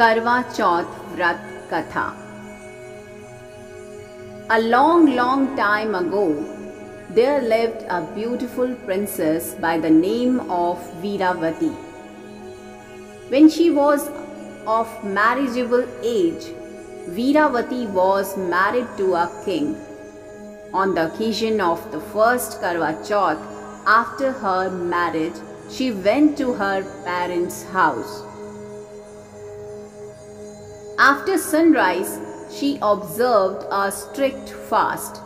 Karwa Chauth Vrat Katha. A long, long time ago, there lived a beautiful princess by the name of Veeravati. When she was of marriageable age, Veeravati was married to a king. On the occasion of the first Karwa Chauth after her marriage, she went to her parents' house. After sunrise, she observed a strict fast.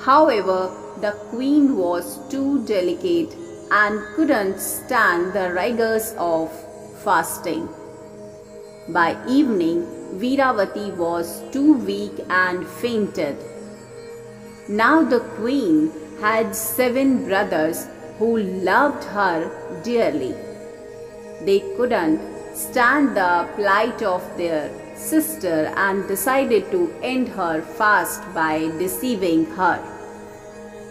However, the queen was too delicate and couldn't stand the rigors of fasting. By evening, Veeravati was too weak and fainted. Now the queen had seven brothers who loved her dearly. They couldn't stand the plight of their sister and decided to end her fast by deceiving her.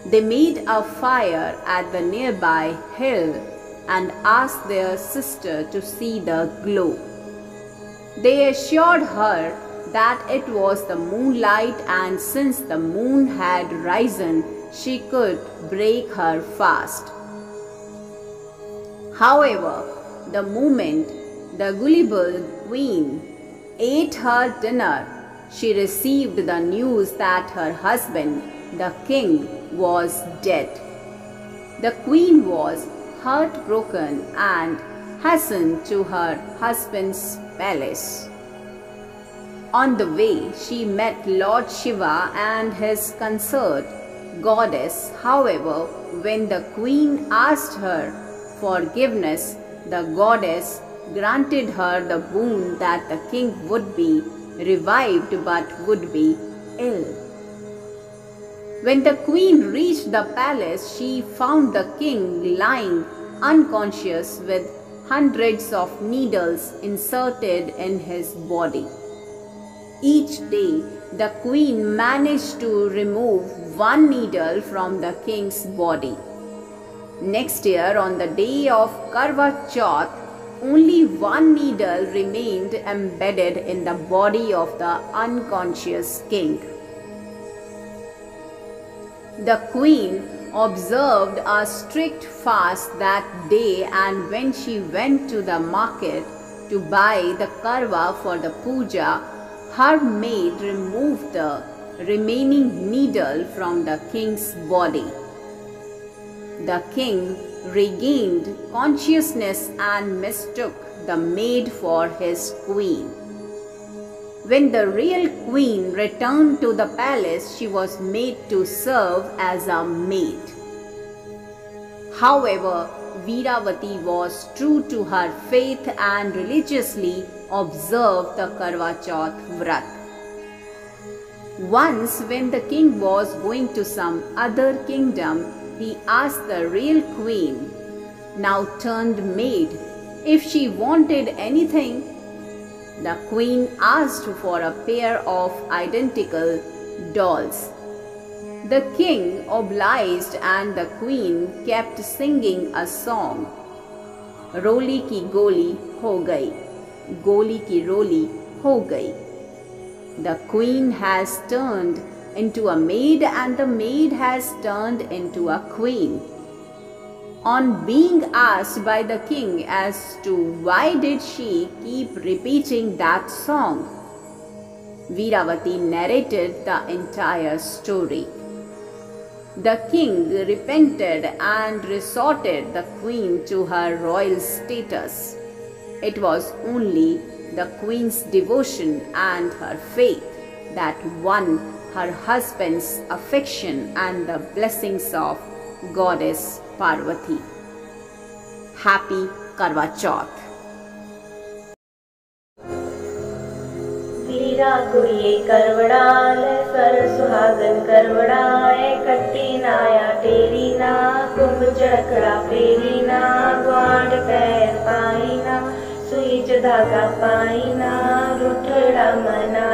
They made a fire at the nearby hill and asked their sister to see the glow. They assured her that it was the moonlight and since the moon had risen, she could break her fast. However, the moment the gullible queen ate her dinner, she received the news that her husband, the king, was dead. The queen was heartbroken and hastened to her husband's palace. On the way, she met Lord Shiva and his consort, goddess. However, when the queen asked her forgiveness, the goddess granted her the boon that the king would be revived but would be ill. When the queen reached the palace, she found the king lying unconscious with hundreds of needles inserted in his body. Each day, the queen managed to remove one needle from the king's body. Next year, on the day of Karwa Chauth, only one needle remained embedded in the body of the unconscious king. The queen observed a strict fast that day and when she went to the market to buy the karwa for the puja, her maid removed the remaining needle from the king's body. The king regained consciousness and mistook the maid for his queen. When the real queen returned to the palace, she was made to serve as a maid. However, Veeravati was true to her faith and religiously observed the Karwa Chauth Vrat. Once, when the king was going to some other kingdom, he asked the real queen, now turned maid, if she wanted anything the queen asked for a pair of identical dolls. The king obliged and the queen kept singing a song. Roli ki goli ho gai, goli ki roli ho gai. The queen has turned into a maid and the maid has turned into a queen. On being asked by the king as to why did she keep repeating that song, Veeravati narrated the entire story. The king repented and restored the queen to her royal status. It was only the queen's devotion and her faith that won her husband's affection and the blessings of goddess Parvati. Happy Karwa Chauth. वीरा कुड़िए करवड़ाल सर सुहागन करवड़ाए कट्टी नाया टेरी ना कुंभ चढ़कड़ा peri ना ग्वाड पैर पाई ना सुई धागा पाई ना रुठड़ा मनाई ना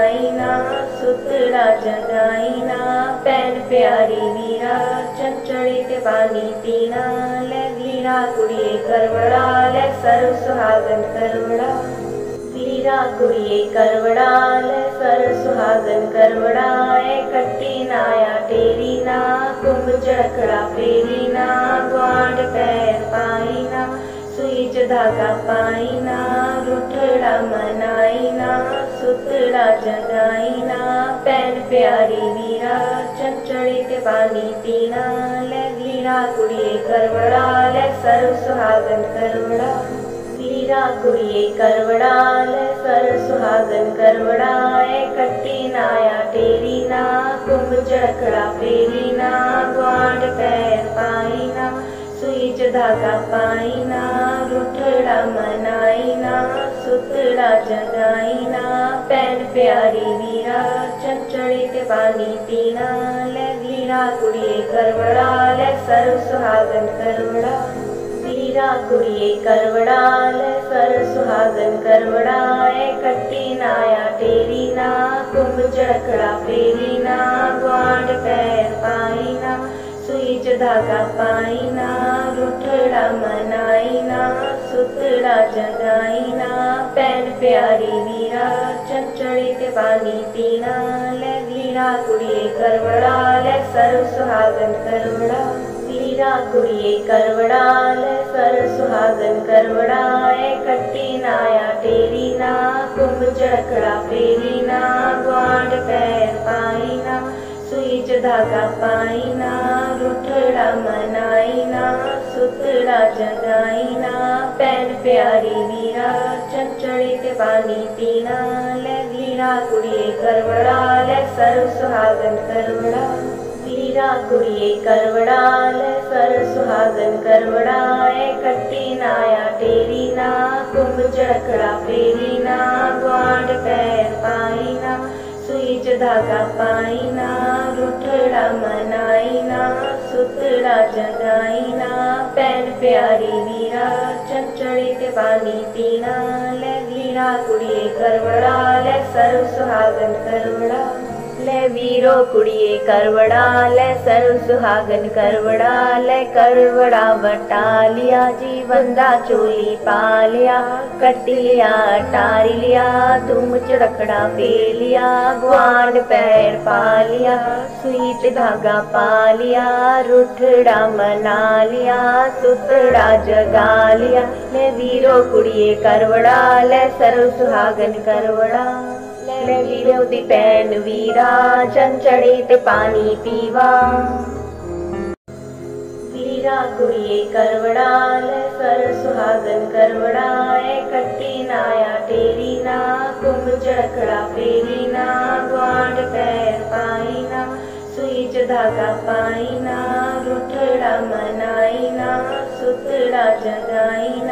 ਪੁੱਤਰਾ ਜਗਾਈ ਨਾ ਪੈਨ ਪਿਆਰੀ ਵੀਰਾ, ਚੰਚੜੀ ਤੇ ਬਾਣੀ ਪੀਣਾ, ਲੈ ਵੀਰਾ ਕੁੜੀਏ ਕਰਵੜਾ, ਲੈ ਸਰਬ ਸੁਹਾਗਨ ਕਰਵੜਾ। ਵੀਰਾ ਕੁੜੀਏ ਕਰਵੜਾ, ਲੈ ਸਰਬ ਸੁਹਾਗਨ ਕਰਵੜਾ, ਐ ਕੱਟੀ ਨਾ ਆ ਤੇਰੀ ਨਾ, ਕੁੰਭ ਚੜਕੜਾ ਫੇਰੀ ਨਾ ਗਵਾਂਡ ਪੈਰ ਪਾਈ ਨਾ। ਸੂਈ ਚ ਧਾਗਾ ਪਾਈ ਨਾ ਰੁਠੜਾ ਮਨਾਈ ਨਾ ਸੁਤੜਾ ਜਗਾਈ ਨਾ ਪੈਨ ਪਿਆਰੀ ਵੀਰਾ ਚੰਚੜੀ ਤੇ ਪਾਣੀ ਪੀਣਾ ਲੈ ਵੀਰਾ ਕੁੜੀਏ ਕਰਵੜਾ ਲੈ ਸਰ ਸੁਹਾਗਨ ਕਰਵੜਾ ਵੀਰਾ ਕੁੜੀਏ ਕਰਵੜਾ ਲੈ ਸਰ ਸੁਹਾਗਨ ਕਰਵੜਾ ਏ ਕੱਟੀ ਨਾਇਆ ਤੇਰੀ ਨਾ ਕੁੰਭ ਚੜਕੜਾ धागा पाइना रुठड़ा मनाइना सुतड़ा जगाइना पैर प्यारी वीरा चंचड़ी ते पानी पीना, ले वीरा कुड़िए करवड़ा, ले सर सुहागन करवड़ा, वीरा कुड़िए करवड़ा, ले सर सुहागन करवड़ा, ए कट्टी नाया टेरी ना कुंभ चढ़कड़ा फेरी ना ग्वांड पैर पाइना सुई च धागा पाइना ुठडा मना सुतड़ा जना पैन प्यारी वीरा चंचड़ी ते पानी पीना ले वीरा कुड़िए करवड़ा ले कर सुहागन करवड़ा वीरा कुड़िए करवड़ा ले सर्व सुहागन करवड़ा ए कट्टी करीरा कर सुहागनल कटीनाया फेरिना कुम्भ चखा फेरिना गर पाना सु धागा रुठड़ा मना चला जगाईना पैन प्यारी मीरा चंचलित पानी पीना, ले वीरा कुड़िए करवड़ा, ले सर्व सुहागन करवड़ा। वीरा कुड़िए करवड़ा, ले सर्व सुहागन करवड़ा ए कट्टी नाया टेरी ना, कुंभ चढ़कड़ा फेरी ना, ग्वांड पैर पाई ना, सुईच धागा पाई ना, रुठड़ा मनाई ना, सुतड़ा जगाई ना। पैन प्यारे वीरा चमचने ते पानि पीनाल लीना कुडि करव सुहागन करवड़ा ले वीरो कुड़िए करवड़ा ले सर्व सुहागन करवड़ा ले करवड़ा बटा लिया जीवन दा चोली पा लिया कट लिया टारी लिया तुम चड़कड़ा पे लिया ग्वांड पैर पा लिया स्वीट धागा पा लिया रुठड़ा मना लिया सुतड़ा जगा लिया ले वीरो सु करवड़ा ले वीरोडि सुहागन करवड़ा। बैल विरोधी पैन वीरा चंचड़े ते पानी पीवा वीरा गुड़िए करवड़ाल सर सुहागन करवड़ाए कट्टी नाया टेरी ना, कुंभ चकड़ा फेरी ना ग्वांड पैर पाई ना सुईच धागा पाई ना, रुठड़ा मनाई ना, सुतड़ा जगाई ना।